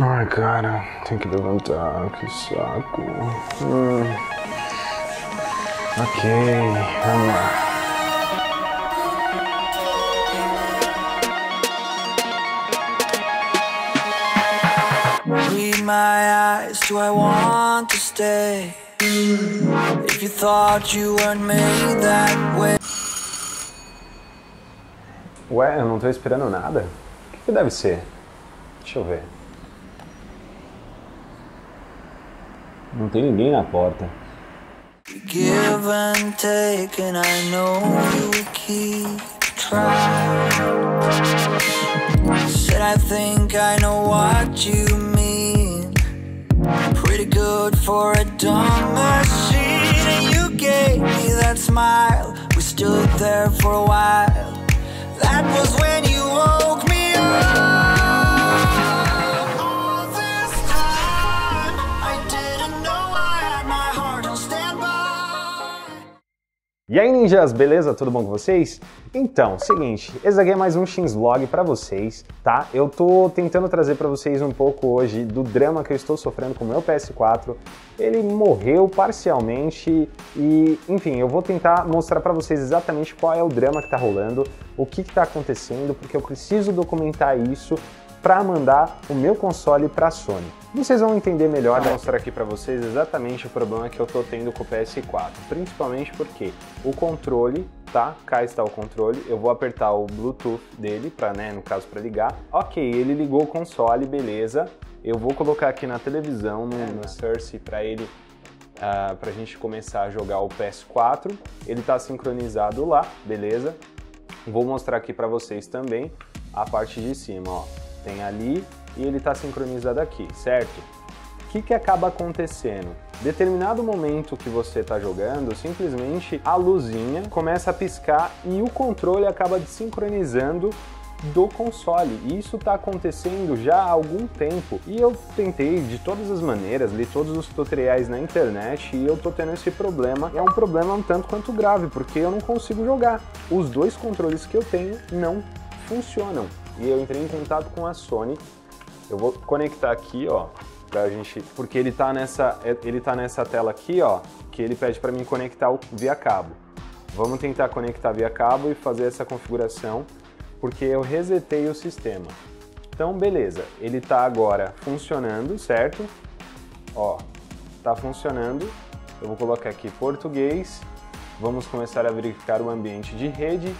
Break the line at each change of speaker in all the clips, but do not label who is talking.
Ai, cara, tem que levantar, que saco. Hum. Ok, vamos lá.
Read my eyes, do I want to stay? If you thought you weren't made that way.
Ué, eu não tô esperando nada? O que, que deve ser? Deixa eu ver. Não tem ninguém na porta.
Give and take, and I know you keep trying. Said I think I know what you mean. Pretty good for a dumb machine, and you gave me that smile. We stood there for a while. That was when you woke
E aí, ninjas, beleza? Tudo bom com vocês? Então, seguinte, esse aqui é mais um X-Vlog pra vocês, tá? Eu tô tentando trazer pra vocês um pouco hoje do drama que eu estou sofrendo com o meu PS4. Ele morreu parcialmente e, enfim, eu vou tentar mostrar pra vocês exatamente qual é o drama que tá rolando, o que que tá acontecendo, porque eu preciso documentar isso para mandar o meu console para a Sony. Vocês vão entender melhor, vou mostrar aqui para vocês exatamente o problema que eu tô tendo com o PS4, principalmente porque o controle, tá? Cá está o controle, eu vou apertar o Bluetooth dele para, né, no caso para ligar. OK, ele ligou o console, beleza. Eu vou colocar aqui na televisão no, no Source para ele uh, para a gente começar a jogar o PS4. Ele está sincronizado lá, beleza? Vou mostrar aqui para vocês também a parte de cima, ó. Tem ali e ele está sincronizado aqui, certo? O que, que acaba acontecendo? Determinado momento que você está jogando, simplesmente a luzinha começa a piscar e o controle acaba desincronizando do console. E isso está acontecendo já há algum tempo. E eu tentei de todas as maneiras, li todos os tutoriais na internet e eu tô tendo esse problema. É um problema um tanto quanto grave, porque eu não consigo jogar. Os dois controles que eu tenho não funcionam. E eu entrei em contato com a Sony. Eu vou conectar aqui, ó, pra gente, porque ele tá nessa, ele tá nessa tela aqui, ó, que ele pede para mim conectar via cabo. Vamos tentar conectar via cabo e fazer essa configuração, porque eu resetei o sistema. Então, beleza, ele tá agora funcionando, certo? Ó, tá funcionando. Eu vou colocar aqui português. Vamos começar a verificar o ambiente de rede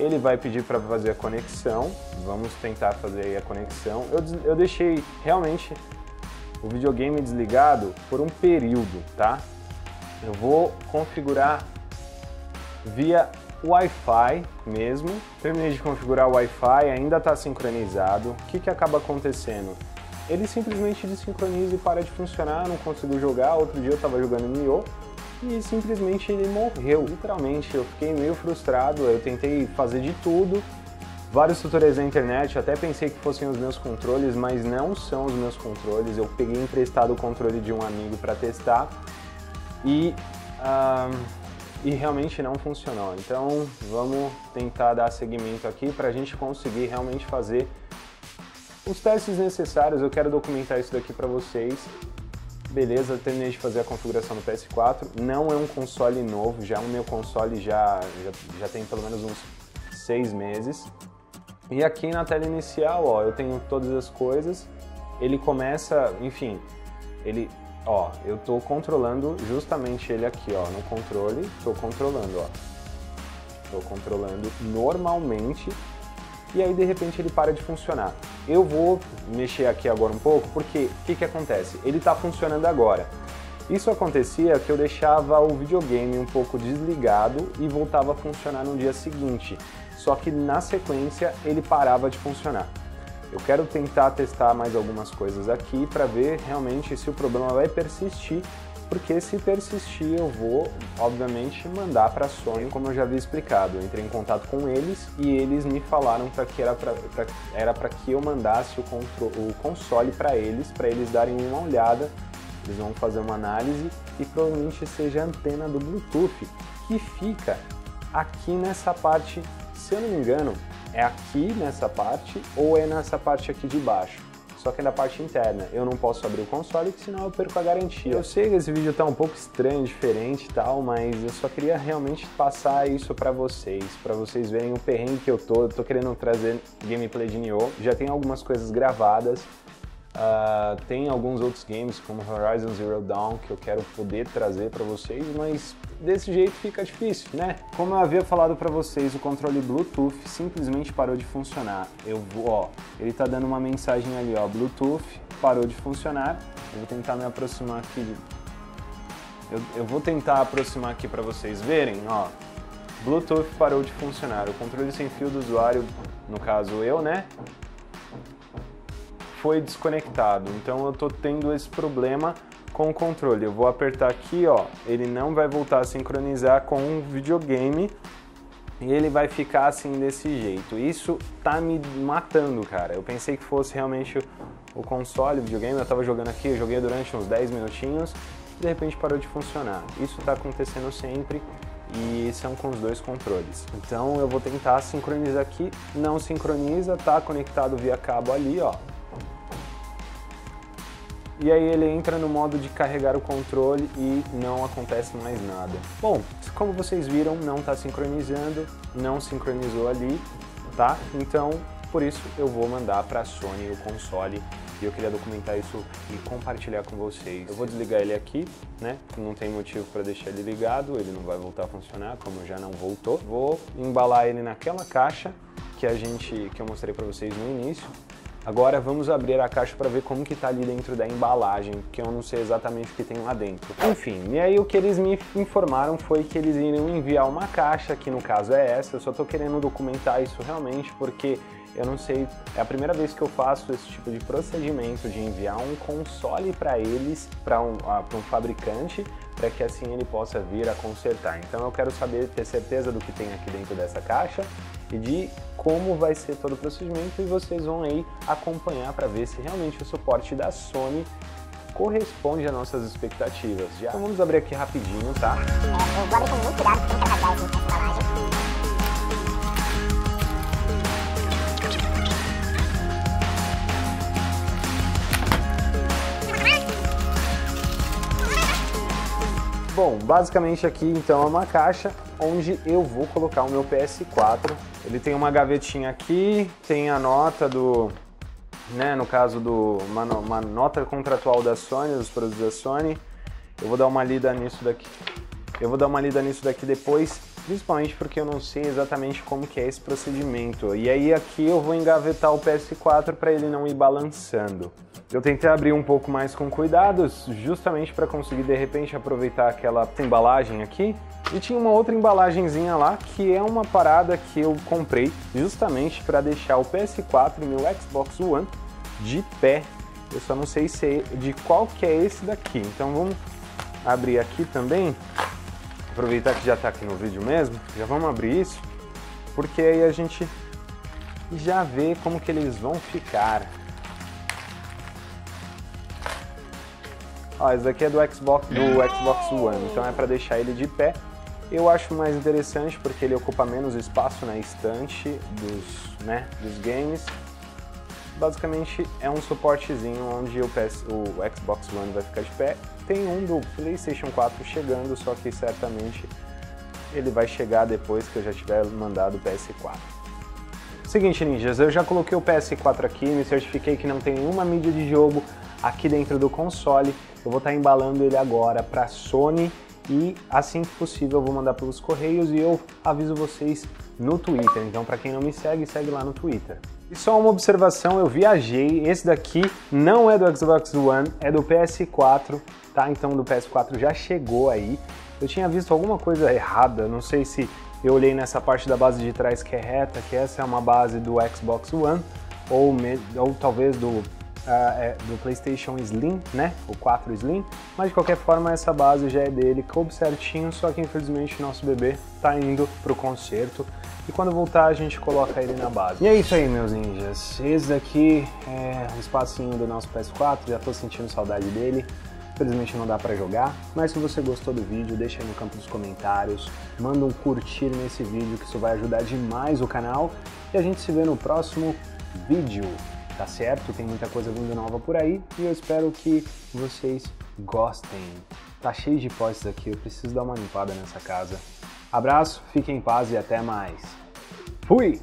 ele vai pedir para fazer a conexão, vamos tentar fazer a conexão. Eu, eu deixei realmente o videogame desligado por um período, tá? Eu vou configurar via Wi-Fi mesmo. Terminei de configurar o Wi-Fi, ainda está sincronizado. O que, que acaba acontecendo? Ele simplesmente desincroniza e para de funcionar, não consigo jogar. Outro dia eu estava jogando Nioh e simplesmente ele morreu. Literalmente, eu fiquei meio frustrado, eu tentei fazer de tudo, vários tutoriais na internet, até pensei que fossem os meus controles, mas não são os meus controles. Eu peguei emprestado o controle de um amigo para testar e, uh, e realmente não funcionou. Então vamos tentar dar seguimento aqui para a gente conseguir realmente fazer os testes necessários. Eu quero documentar isso daqui para vocês Beleza, terminei de fazer a configuração do PS4. Não é um console novo, já o meu console já, já, já tem pelo menos uns seis meses. E aqui na tela inicial, ó, eu tenho todas as coisas. Ele começa, enfim, ele, ó, eu tô controlando justamente ele aqui, ó, no controle, tô controlando, ó. Tô controlando normalmente e aí de repente ele para de funcionar. Eu vou mexer aqui agora um pouco porque o que, que acontece? Ele está funcionando agora. Isso acontecia que eu deixava o videogame um pouco desligado e voltava a funcionar no dia seguinte, só que na sequência ele parava de funcionar. Eu quero tentar testar mais algumas coisas aqui para ver realmente se o problema vai persistir porque se persistir eu vou, obviamente, mandar para a Sony, como eu já havia explicado. Eu entrei em contato com eles e eles me falaram para que era para era para que eu mandasse o, o console para eles, para eles darem uma olhada. Eles vão fazer uma análise e provavelmente seja a antena do Bluetooth que fica aqui nessa parte, se eu não me engano, é aqui nessa parte ou é nessa parte aqui de baixo. Só que é da parte interna. Eu não posso abrir o console, senão eu perco a garantia. Eu sei que esse vídeo tá um pouco estranho, diferente e tal, mas eu só queria realmente passar isso para vocês, para vocês verem o perrengue que eu tô. Eu tô querendo trazer gameplay de Nioh, já tem algumas coisas gravadas, Uh, tem alguns outros games como Horizon Zero Dawn que eu quero poder trazer para vocês, mas desse jeito fica difícil, né? Como eu havia falado para vocês, o controle Bluetooth simplesmente parou de funcionar. Eu vou, ó, ele tá dando uma mensagem ali, ó, Bluetooth parou de funcionar. Eu vou tentar me aproximar aqui. Eu, eu vou tentar aproximar aqui para vocês verem, ó. Bluetooth parou de funcionar. O controle sem fio do usuário, no caso eu, né? foi desconectado. Então eu estou tendo esse problema com o controle. Eu vou apertar aqui, ó, ele não vai voltar a sincronizar com um videogame e ele vai ficar assim desse jeito. Isso tá me matando, cara. Eu pensei que fosse realmente o console, o videogame, eu tava jogando aqui, eu joguei durante uns 10 minutinhos e de repente parou de funcionar. Isso tá acontecendo sempre e são com os dois controles. Então eu vou tentar sincronizar aqui, não sincroniza, tá conectado via cabo ali, ó e aí ele entra no modo de carregar o controle e não acontece mais nada. Bom, como vocês viram, não está sincronizando, não sincronizou ali, tá? Então, por isso eu vou mandar para a Sony o console e eu queria documentar isso e compartilhar com vocês. Eu vou desligar ele aqui, né? Não tem motivo para deixar ele ligado, ele não vai voltar a funcionar, como já não voltou. Vou embalar ele naquela caixa que a gente que eu mostrei para vocês no início Agora vamos abrir a caixa para ver como que está ali dentro da embalagem, que eu não sei exatamente o que tem lá dentro. Enfim, e aí o que eles me informaram foi que eles iriam enviar uma caixa, que no caso é essa, eu só estou querendo documentar isso realmente porque eu não sei, é a primeira vez que eu faço esse tipo de procedimento de enviar um console para eles, para um, um fabricante, para que assim ele possa vir a consertar. Então eu quero saber, ter certeza do que tem aqui dentro dessa caixa e de como vai ser todo o procedimento e vocês vão aí acompanhar para ver se realmente o suporte da Sony corresponde às nossas expectativas. Já. Então vamos abrir aqui rapidinho, tá? É, eu guardo com muito cuidado, tem que carregar essa embalagem. Bom, basicamente aqui então é uma caixa onde eu vou colocar o meu PS4. Ele tem uma gavetinha aqui, tem a nota do, né, no caso do uma, uma nota contratual da Sony, dos produtos da Sony. Eu vou dar uma lida nisso daqui. Eu vou dar uma lida nisso daqui depois, principalmente porque eu não sei exatamente como que é esse procedimento. E aí aqui eu vou engavetar o PS4 para ele não ir balançando. Eu tentei abrir um pouco mais com cuidados, justamente para conseguir de repente aproveitar aquela embalagem aqui. E tinha uma outra embalagenzinha lá, que é uma parada que eu comprei justamente para deixar o PS4 e meu Xbox One de pé. Eu só não sei se é de qual que é esse daqui. Então vamos abrir aqui também. Aproveitar que já está aqui no vídeo mesmo, já vamos abrir isso, porque aí a gente já vê como que eles vão ficar. Ó, esse daqui é do Xbox, do Xbox One, então é para deixar ele de pé. Eu acho mais interessante porque ele ocupa menos espaço na estante dos, né, dos games. Basicamente é um suportezinho onde o, PS, o Xbox One vai ficar de pé. Tem um do PlayStation 4 chegando, só que certamente ele vai chegar depois que eu já tiver mandado o PS4. Seguinte, ninjas, eu já coloquei o PS4 aqui, me certifiquei que não tem nenhuma mídia de jogo aqui dentro do console. Eu vou estar embalando ele agora para Sony e assim que possível eu vou mandar pelos correios e eu aviso vocês no Twitter. Então, para quem não me segue, segue lá no Twitter. E só uma observação, eu viajei, esse daqui não é do Xbox One, é do PS4, tá? Então do PS4 já chegou aí. Eu tinha visto alguma coisa errada, não sei se eu olhei nessa parte da base de trás que é reta, que essa é uma base do Xbox One, ou, ou talvez do é, do PlayStation Slim, né? O 4 Slim, mas de qualquer forma essa base já é dele, coube certinho, só que infelizmente nosso bebê tá indo pro concerto e quando voltar a gente coloca ele na base. E é isso aí, meus ninjas. Esse daqui é o espacinho do nosso PS4, já tô sentindo saudade dele. Infelizmente não dá para jogar, mas se você gostou do vídeo, deixa aí no campo dos comentários, manda um curtir nesse vídeo que isso vai ajudar demais o canal e a gente se vê no próximo vídeo. Tá certo? Tem muita coisa vindo nova por aí e eu espero que vocês gostem. Tá cheio de postes aqui, eu preciso dar uma limpada nessa casa. Abraço, fiquem em paz e até mais. Fui!